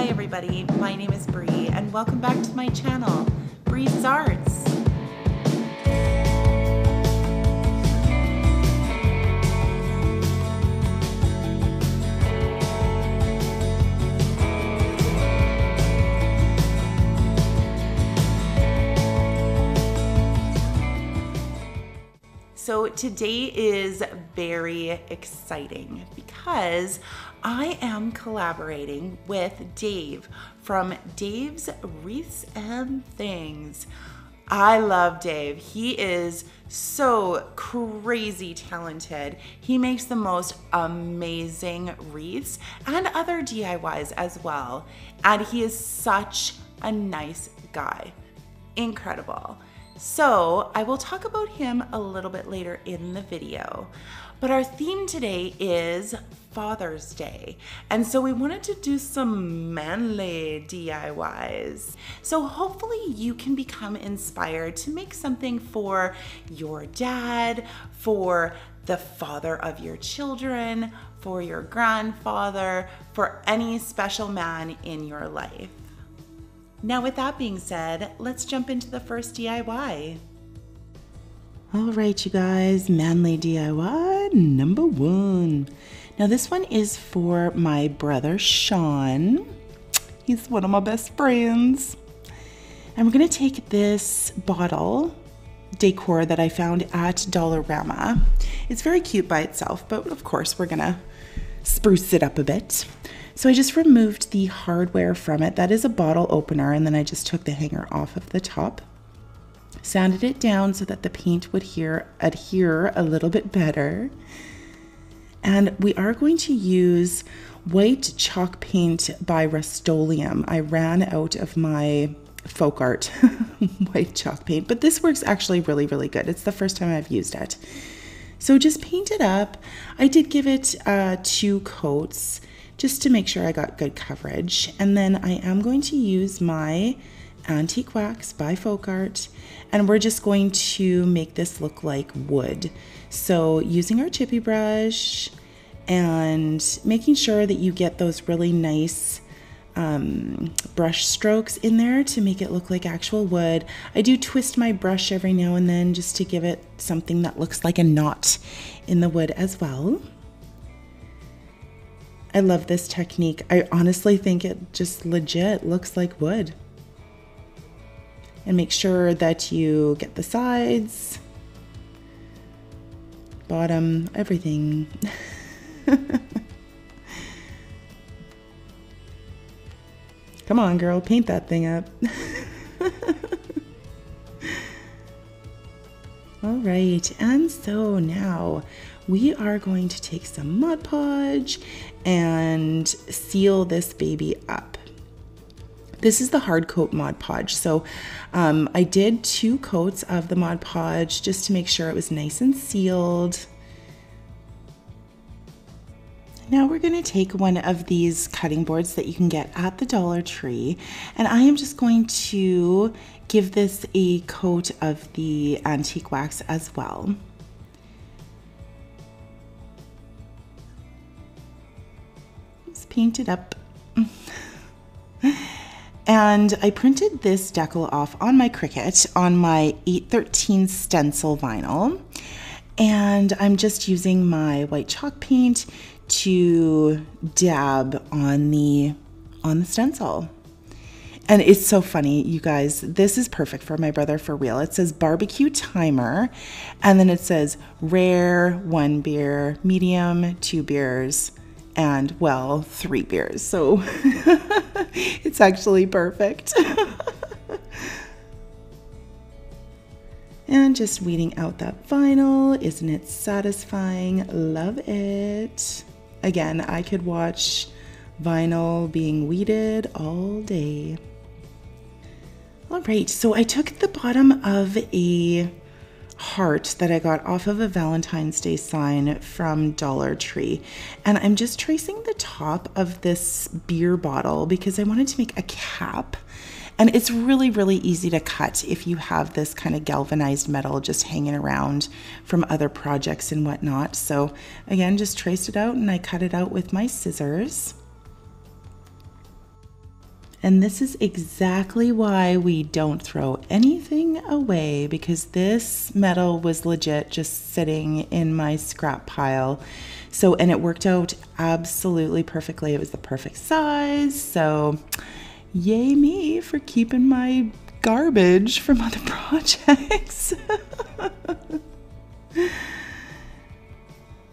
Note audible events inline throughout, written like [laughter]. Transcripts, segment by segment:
Hi everybody, my name is Bree and welcome back to my channel, Breeze Arts. So today is very exciting because I am collaborating with Dave from Dave's Wreaths and Things. I love Dave. He is so crazy talented. He makes the most amazing wreaths and other DIYs as well. And he is such a nice guy. Incredible. So I will talk about him a little bit later in the video. But our theme today is Father's Day. And so we wanted to do some manly DIYs. So hopefully you can become inspired to make something for your dad, for the father of your children, for your grandfather, for any special man in your life. Now, with that being said, let's jump into the first DIY. All right, you guys, manly DIY number one. Now, this one is for my brother Sean. He's one of my best friends. And we're gonna take this bottle decor that I found at Dollarama. It's very cute by itself, but of course, we're gonna spruce it up a bit. So I just removed the hardware from it. That is a bottle opener, and then I just took the hanger off of the top. Sanded it down so that the paint would here adhere a little bit better. And we are going to use white chalk paint by Rust-Oleum. I ran out of my folk art [laughs] white chalk paint, but this works actually really, really good. It's the first time I've used it. So just paint it up. I did give it uh, two coats just to make sure I got good coverage. And then I am going to use my Antique Wax by Folk Art, and we're just going to make this look like wood. So using our chippy brush and making sure that you get those really nice um, brush strokes in there to make it look like actual wood. I do twist my brush every now and then just to give it something that looks like a knot in the wood as well. I love this technique. I honestly think it just legit looks like wood. And make sure that you get the sides, bottom, everything. [laughs] Come on, girl, paint that thing up. [laughs] All right, and so now we are going to take some Mod Podge and seal this baby up. This is the hard coat Mod Podge. So um, I did two coats of the Mod Podge just to make sure it was nice and sealed. Now we're going to take one of these cutting boards that you can get at the Dollar Tree and I am just going to give this a coat of the antique wax as well. Just paint it up. [laughs] and I printed this decal off on my Cricut on my 813 stencil vinyl. And I'm just using my white chalk paint to dab on the on the stencil. And it's so funny, you guys. This is perfect for my brother for real. It says barbecue timer, and then it says rare, one beer, medium, two beers, and well, three beers. So [laughs] it's actually perfect. [laughs] and just weeding out that vinyl. Isn't it satisfying? Love it. Again, I could watch vinyl being weeded all day. All right, so I took the bottom of a heart that I got off of a Valentine's Day sign from Dollar Tree. And I'm just tracing the top of this beer bottle because I wanted to make a cap. And it's really, really easy to cut if you have this kind of galvanized metal just hanging around from other projects and whatnot. So again, just traced it out and I cut it out with my scissors. And this is exactly why we don't throw anything away because this metal was legit just sitting in my scrap pile. So, and it worked out absolutely perfectly. It was the perfect size. So, yay me for keeping my garbage from other [laughs] projects.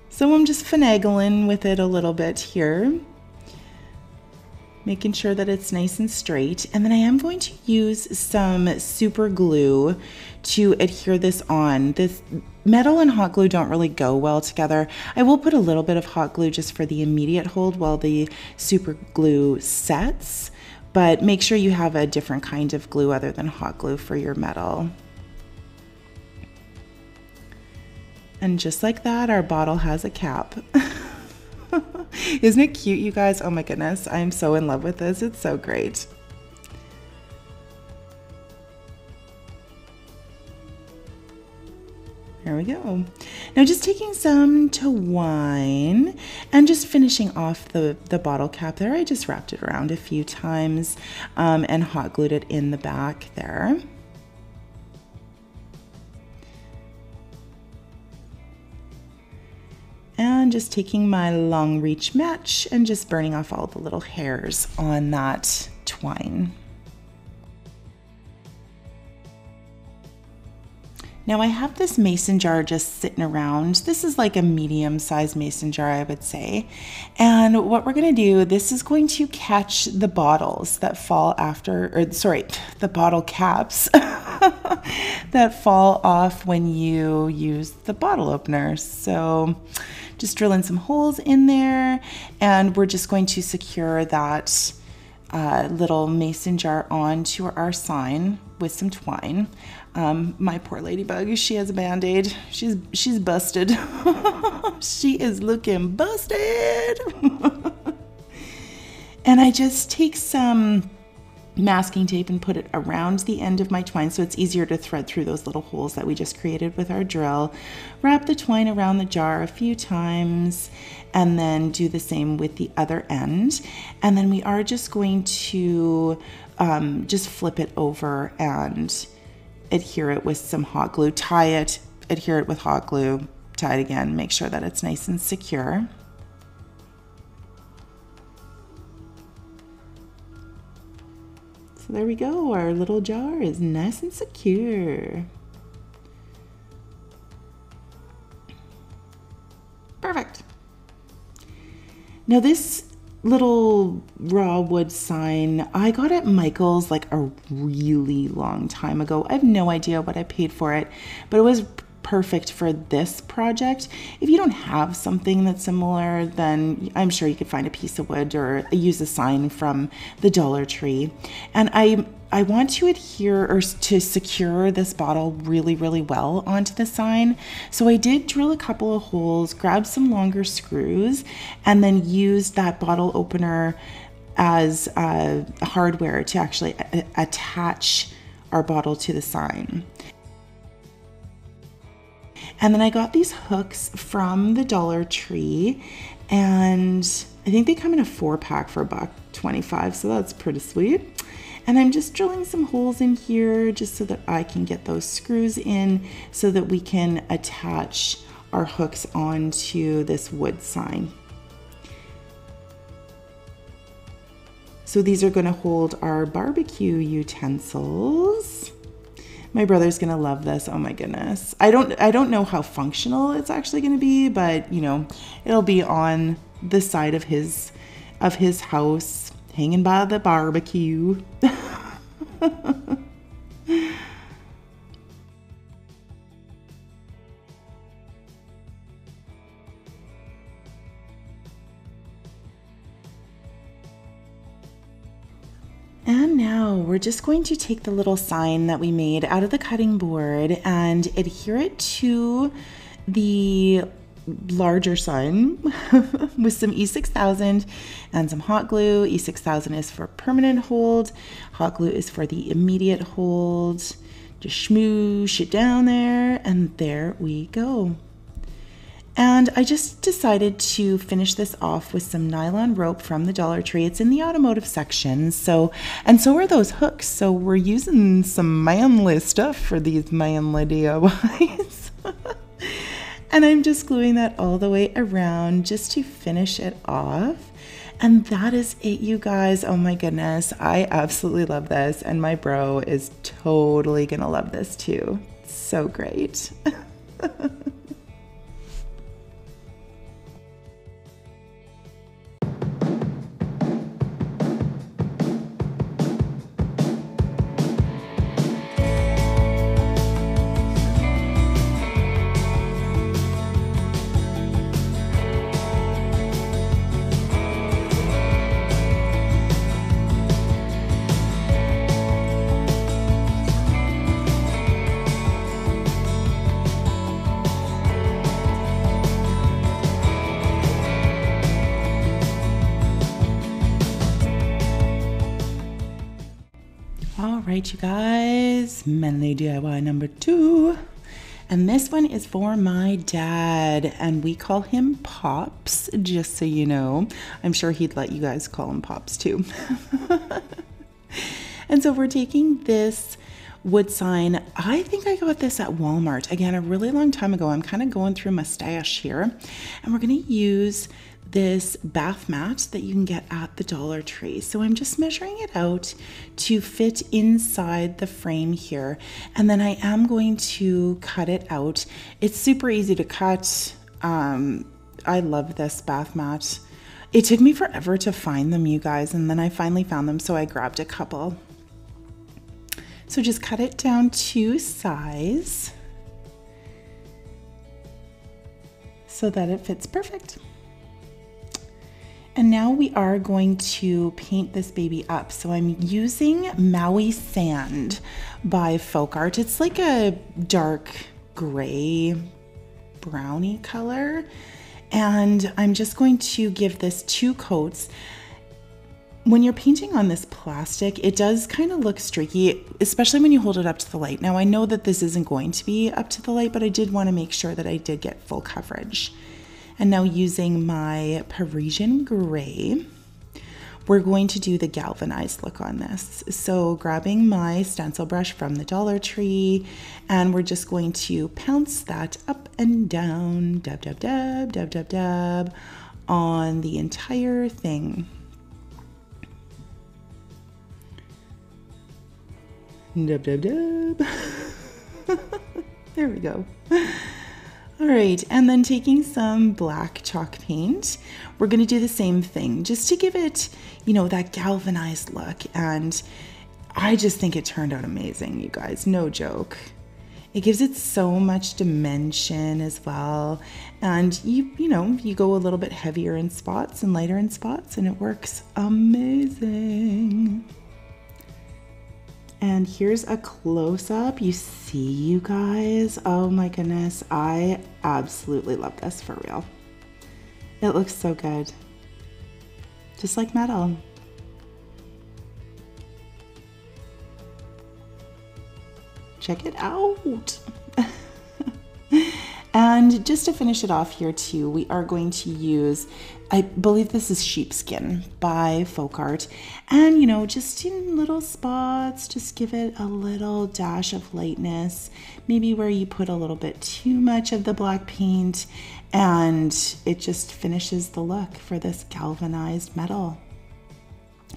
so, I'm just finagling with it a little bit here making sure that it's nice and straight. And then I am going to use some super glue to adhere this on. This metal and hot glue don't really go well together. I will put a little bit of hot glue just for the immediate hold while the super glue sets, but make sure you have a different kind of glue other than hot glue for your metal. And just like that, our bottle has a cap. [laughs] Isn't it cute, you guys? Oh my goodness, I'm so in love with this. It's so great. There we go. Now just taking some twine and just finishing off the, the bottle cap there. I just wrapped it around a few times um, and hot glued it in the back there. and just taking my long reach match and just burning off all the little hairs on that twine. Now I have this mason jar just sitting around. This is like a medium sized mason jar, I would say. And what we're gonna do, this is going to catch the bottles that fall after, or sorry, the bottle caps [laughs] that fall off when you use the bottle opener. So just drill in some holes in there and we're just going to secure that uh, little mason jar onto our sign with some twine. Um, my poor ladybug, she has a band-aid. She's she's busted. [laughs] she is looking busted. [laughs] and I just take some masking tape and put it around the end of my twine so it's easier to thread through those little holes that we just created with our drill. Wrap the twine around the jar a few times and then do the same with the other end. And then we are just going to um, just flip it over and adhere it with some hot glue. Tie it, adhere it with hot glue, tie it again, make sure that it's nice and secure. So there we go, our little jar is nice and secure. Perfect. Now this little raw wood sign I got at Michael's like a really long time ago. I have no idea what I paid for it, but it was perfect for this project. If you don't have something that's similar, then I'm sure you could find a piece of wood or use a sign from the Dollar Tree. And I I want to adhere or to secure this bottle really, really well onto the sign. So I did drill a couple of holes, grab some longer screws, and then use that bottle opener as uh, hardware to actually attach our bottle to the sign. And then I got these hooks from the Dollar Tree and I think they come in a four pack for a buck 25, so that's pretty sweet. And I'm just drilling some holes in here just so that I can get those screws in so that we can attach our hooks onto this wood sign. So these are gonna hold our barbecue utensils. My brother's gonna love this. Oh my goodness. I don't I don't know how functional it's actually gonna be, but you know, it'll be on the side of his of his house, hanging by the barbecue. [laughs] we're just going to take the little sign that we made out of the cutting board and adhere it to the larger sign [laughs] with some E6000 and some hot glue. E6000 is for permanent hold, hot glue is for the immediate hold. Just smoosh it down there, and there we go. And I just decided to finish this off with some nylon rope from the Dollar Tree. It's in the automotive section. So, and so are those hooks. So we're using some manly stuff for these manly DIYs. [laughs] and I'm just gluing that all the way around just to finish it off. And that is it, you guys. Oh my goodness. I absolutely love this. And my bro is totally going to love this too. So great. [laughs] right, you guys, Manly DIY number two. And this one is for my dad, and we call him Pops, just so you know. I'm sure he'd let you guys call him Pops too. [laughs] and so we're taking this wood sign. I think I got this at Walmart again a really long time ago. I'm kind of going through my stash here, and we're going to use this bath mat that you can get at the Dollar Tree. So I'm just measuring it out to fit inside the frame here. And then I am going to cut it out. It's super easy to cut. Um, I love this bath mat. It took me forever to find them, you guys, and then I finally found them, so I grabbed a couple. So just cut it down to size so that it fits perfect. And now we are going to paint this baby up. So I'm using Maui Sand by Folk Art. It's like a dark gray brownie color. And I'm just going to give this two coats. When you're painting on this plastic, it does kind of look streaky, especially when you hold it up to the light. Now I know that this isn't going to be up to the light, but I did want to make sure that I did get full coverage. And now using my Parisian gray, we're going to do the galvanized look on this. So grabbing my stencil brush from the Dollar Tree, and we're just going to pounce that up and down, dab, dab, dab, dab, dab, dab, on the entire thing. Dab, dab, dab. [laughs] there we go. All right, and then taking some black chalk paint, we're gonna do the same thing just to give it, you know, that galvanized look. And I just think it turned out amazing, you guys, no joke. It gives it so much dimension as well. And you, you know, you go a little bit heavier in spots and lighter in spots, and it works amazing. And here's a close up. You see, you guys? Oh my goodness. I absolutely love this for real. It looks so good. Just like metal. Check it out. And just to finish it off here too, we are going to use, I believe this is sheepskin by Folk Art. And you know, just in little spots, just give it a little dash of lightness. Maybe where you put a little bit too much of the black paint and it just finishes the look for this galvanized metal.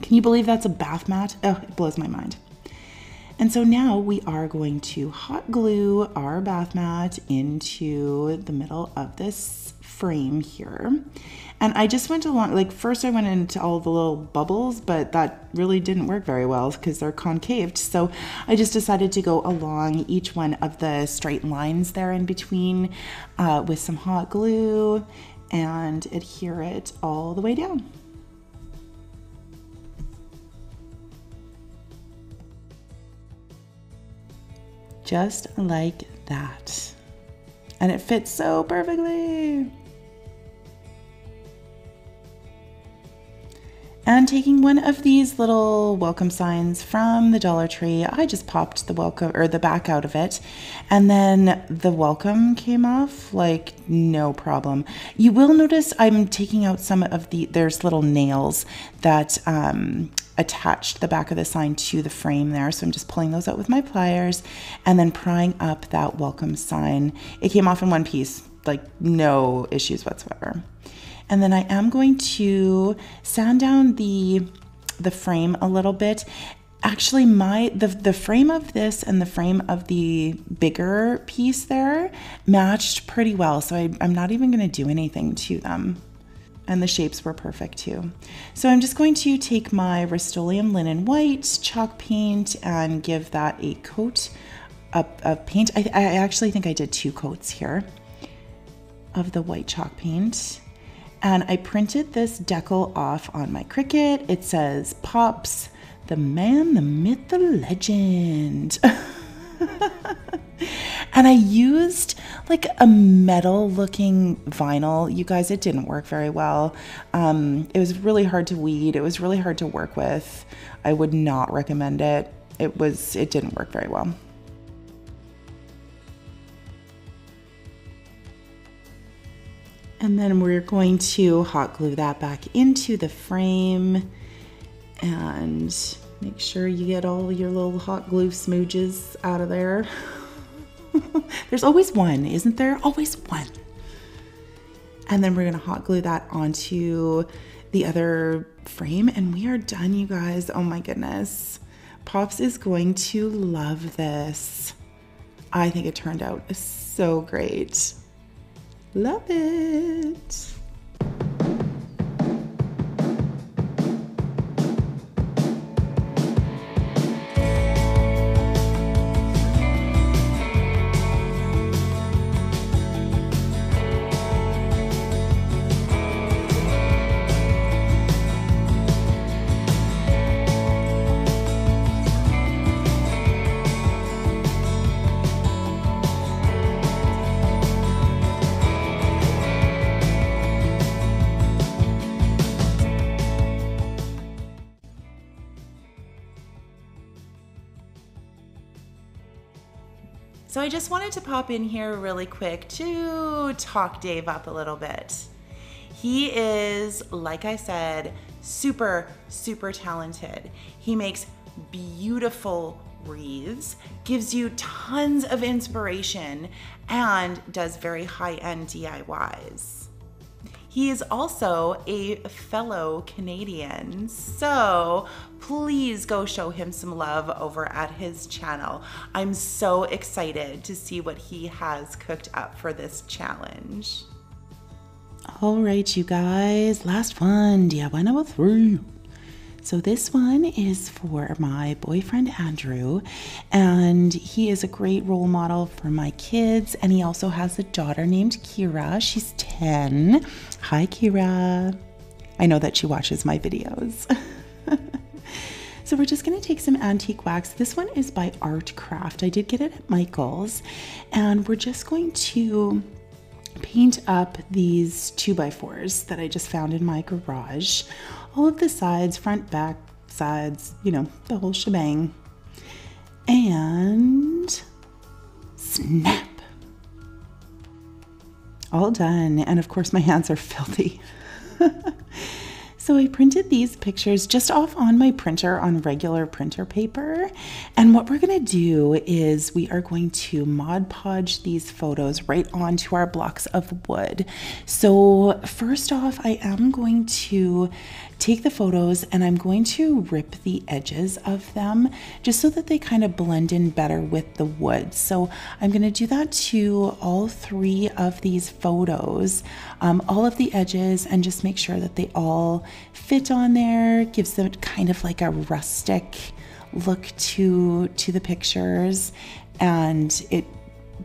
Can you believe that's a bath mat? Oh, it blows my mind. And so now we are going to hot glue our bath mat into the middle of this frame here. And I just went along, like first I went into all the little bubbles, but that really didn't work very well because they're concaved. So I just decided to go along each one of the straight lines there in between uh, with some hot glue and adhere it all the way down. Just like that. And it fits so perfectly. And taking one of these little welcome signs from the Dollar Tree, I just popped the welcome or the back out of it. And then the welcome came off like no problem. You will notice I'm taking out some of the, there's little nails that um, attached the back of the sign to the frame there. So I'm just pulling those out with my pliers and then prying up that welcome sign. It came off in one piece, like no issues whatsoever. And then I am going to sand down the the frame a little bit. Actually, my the the frame of this and the frame of the bigger piece there matched pretty well. So I, I'm not even going to do anything to them and the shapes were perfect too. So I'm just going to take my Rust-Oleum Linen White chalk paint and give that a coat of, paint. I, I actually think I did two coats here of the white chalk paint. And I printed this decal off on my Cricut. It says Pops, the man, the myth, the legend. [laughs] and I used like a metal looking vinyl. You guys, it didn't work very well. Um, it was really hard to weed, it was really hard to work with. I would not recommend it. It was, it didn't work very well. And then we're going to hot glue that back into the frame and make sure you get all your little hot glue smooches out of there. [laughs] [laughs] There's always one, isn't there? Always one. And then we're gonna hot glue that onto the other frame and we are done, you guys. Oh my goodness. Pops is going to love this. I think it turned out so great. Love it. So I just wanted to pop in here really quick to talk Dave up a little bit. He is, like I said, super, super talented. He makes beautiful wreaths, gives you tons of inspiration, and does very high end DIYs. He is also a fellow Canadian, so please go show him some love over at his channel. I'm so excited to see what he has cooked up for this challenge. All right, you guys, last one, DIY number three. So this one is for my boyfriend Andrew, and he is a great role model for my kids. And he also has a daughter named Kira. She's 10. Hi, Kira. I know that she watches my videos. [laughs] So we're just gonna take some antique wax. This one is by Art Craft. I did get it at Michael's. And we're just going to paint up these two by fours that I just found in my garage all of the sides, front, back, sides, you know, the whole shebang. And snap. All done. And of course, my hands are filthy. [laughs] So I printed these pictures just off on my printer on regular printer paper. And what we're gonna do is we are going to Mod Podge these photos right onto our blocks of wood. So first off, I am going to take the photos and I'm going to rip the edges of them just so that they kind of blend in better with the wood. So I'm going to do that to all three of these photos, um, all of the edges, and just make sure that they all fit on there. Gives them kind of like a rustic look to to the pictures and it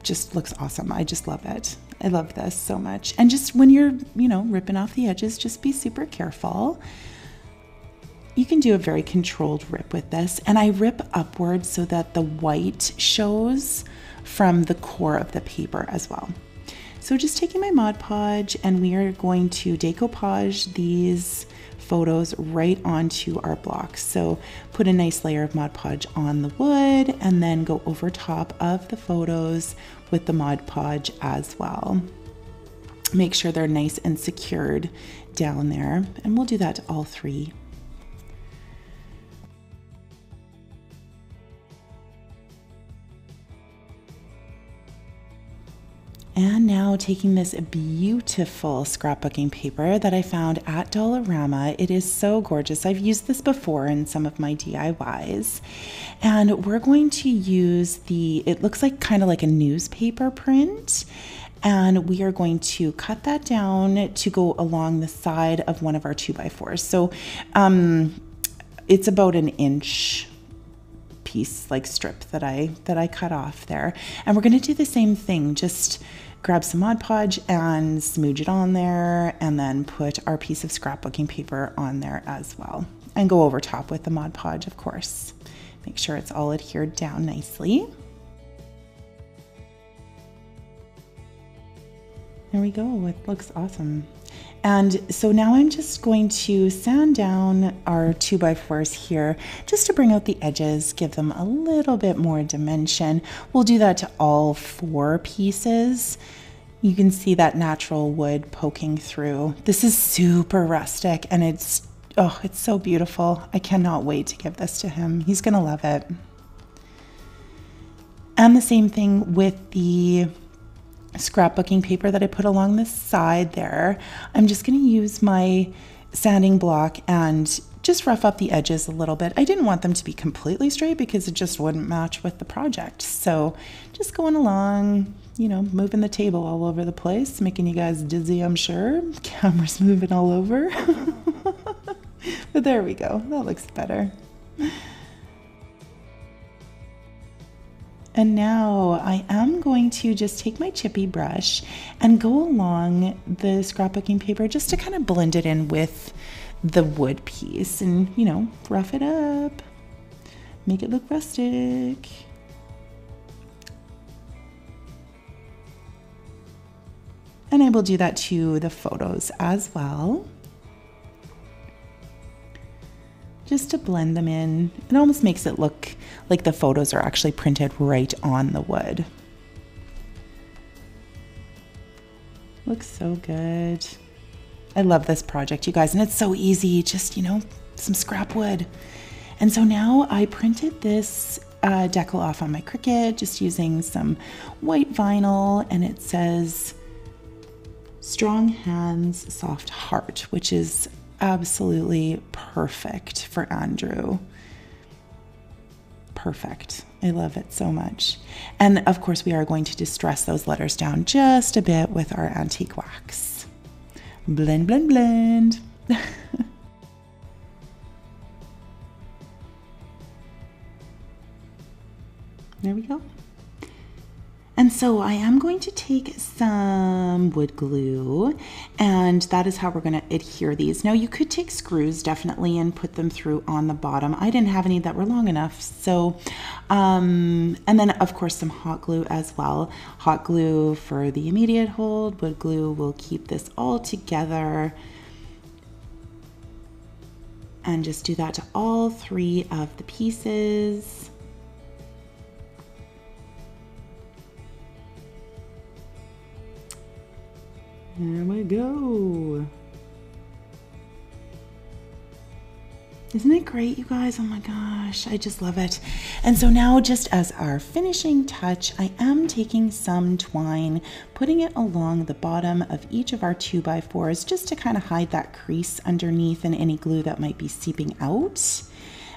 just looks awesome. I just love it. I love this so much. And just when you're, you know, ripping off the edges, just be super careful. You can do a very controlled rip with this. And I rip upwards so that the white shows from the core of the paper as well. So just taking my Mod Podge and we are going to decoupage these photos right onto our blocks. So put a nice layer of Mod Podge on the wood and then go over top of the photos with the Mod Podge as well. Make sure they're nice and secured down there. And we'll do that to all three. And now taking this beautiful scrapbooking paper that I found at Dollarama. It is so gorgeous. I've used this before in some of my DIYs. And we're going to use the, it looks like kind of like a newspaper print. And we are going to cut that down to go along the side of one of our two by fours. So um, it's about an inch piece like strip that I that I cut off there. And we're going to do the same thing, just grab some Mod Podge and smooge it on there and then put our piece of scrapbooking paper on there as well. And go over top with the Mod Podge, of course. Make sure it's all adhered down nicely. There we go, it looks awesome. And so now I'm just going to sand down our 2 by 4s here just to bring out the edges, give them a little bit more dimension. We'll do that to all four pieces. You can see that natural wood poking through. This is super rustic and it's, oh, it's so beautiful. I cannot wait to give this to him. He's gonna love it. And the same thing with the scrapbooking paper that I put along the side there. I'm just going to use my sanding block and just rough up the edges a little bit. I didn't want them to be completely straight because it just wouldn't match with the project. So just going along, you know, moving the table all over the place, making you guys dizzy, I'm sure. [laughs] Camera's moving all over. [laughs] but there we go. That looks better. And now I am going to just take my chippy brush and go along the scrapbooking paper just to kind of blend it in with the wood piece and, you know, rough it up, make it look rustic. And I will do that to the photos as well. Just to blend them in. It almost makes it look like the photos are actually printed right on the wood. Looks so good. I love this project, you guys, and it's so easy. Just, you know, some scrap wood. And so now I printed this uh, decal off on my Cricut, just using some white vinyl, and it says Strong Hands, Soft Heart, which is absolutely perfect for Andrew. Perfect. I love it so much. And of course, we are going to distress those letters down just a bit with our antique wax. Blend, blend, blend. [laughs] there we go. And so I am going to take some wood glue and that is how we're going to adhere these. Now you could take screws definitely and put them through on the bottom. I didn't have any that were long enough. So, um, and then of course some hot glue as well. Hot glue for the immediate hold, wood glue will keep this all together. And just do that to all three of the pieces. There we go. Isn't it great, you guys? Oh my gosh, I just love it. And so now, just as our finishing touch, I am taking some twine, putting it along the bottom of each of our two by fours just to kind of hide that crease underneath and any glue that might be seeping out.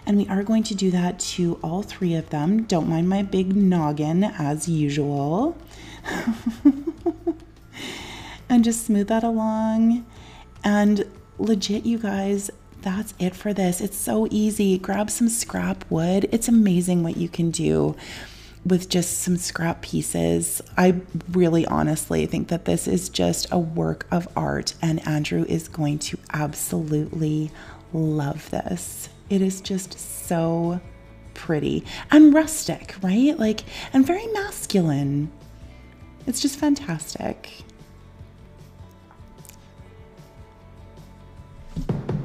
And we are going to do that to all three of them. Don't mind my big noggin as usual. [laughs] and just smooth that along. And legit, you guys, that's it for this. It's so easy. Grab some scrap wood. It's amazing what you can do with just some scrap pieces. I really honestly think that this is just a work of art, and Andrew is going to absolutely love this. It is just so pretty and rustic, right? Like, and very masculine. It's just fantastic. Thank you.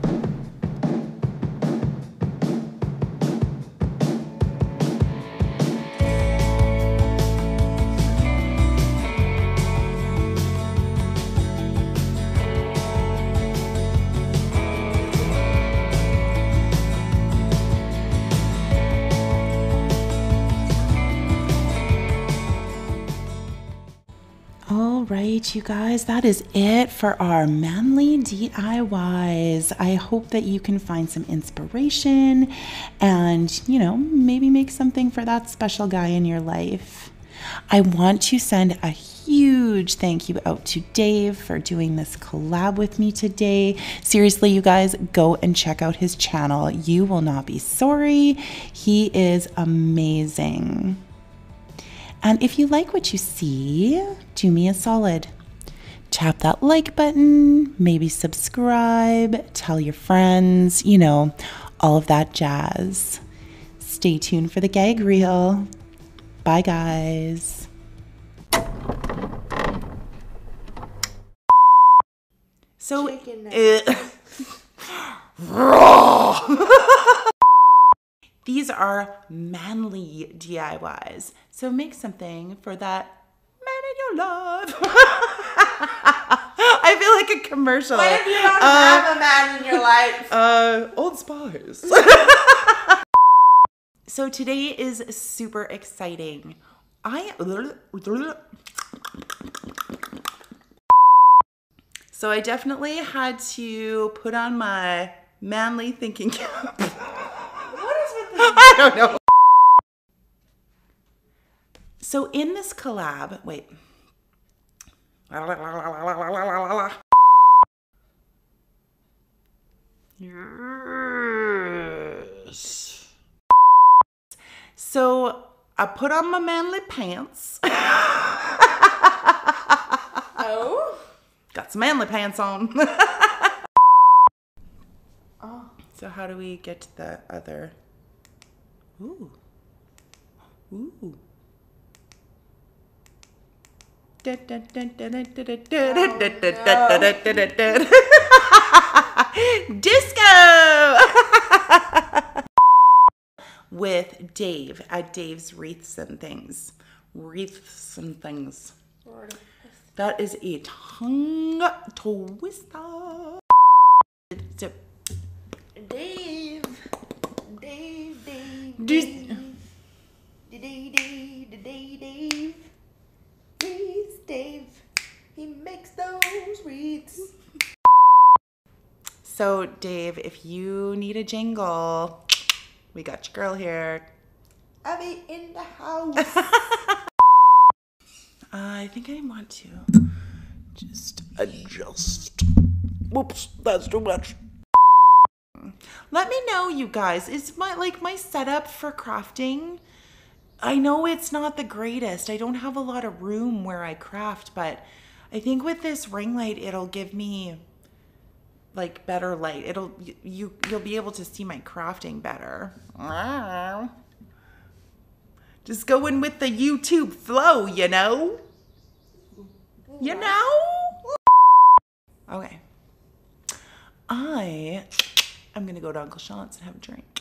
Right, you guys, that is it for our manly DIYs. I hope that you can find some inspiration and, you know, maybe make something for that special guy in your life. I want to send a huge thank you out to Dave for doing this collab with me today. Seriously, you guys, go and check out his channel. You will not be sorry. He is amazing. And if you like what you see, do me a solid. Tap that like button, maybe subscribe, tell your friends, you know, all of that jazz. Stay tuned for the gag reel. Bye, guys. So, uh, [laughs] [laughs] These are manly DIYs. So make something for that man in your life. [laughs] I feel like a commercial. What if you don't uh, have a man in your life? [laughs] Uh, Old Spice. [laughs] so today is super exciting. I. So I definitely had to put on my manly thinking cap. [laughs] I don't know. So in this collab, wait. Yes. So I put on my manly pants. [laughs] oh? Got some manly pants on. oh. So how do we get to the other? Ooh. Ooh. Disco with Dave at Dave's Wreaths and Things. Wreaths and Things. That is a tongue twister. Dave. Dave, Dave, Dave. Dave. He makes those wreaths. So, Dave, if you need a jingle, we got your girl here. Be in the house. [laughs] I think I want to just adjust. Whoops, that's too much. Let me know, you guys. Is my like my setup for crafting? I know it's not the greatest. I don't have a lot of room where I craft, but I think with this ring light, it'll give me like better light. It'll you you'll be able to see my crafting better. Just going with the YouTube flow, you know. You know. Okay. I I'm gonna go to Uncle Sean's and have a drink.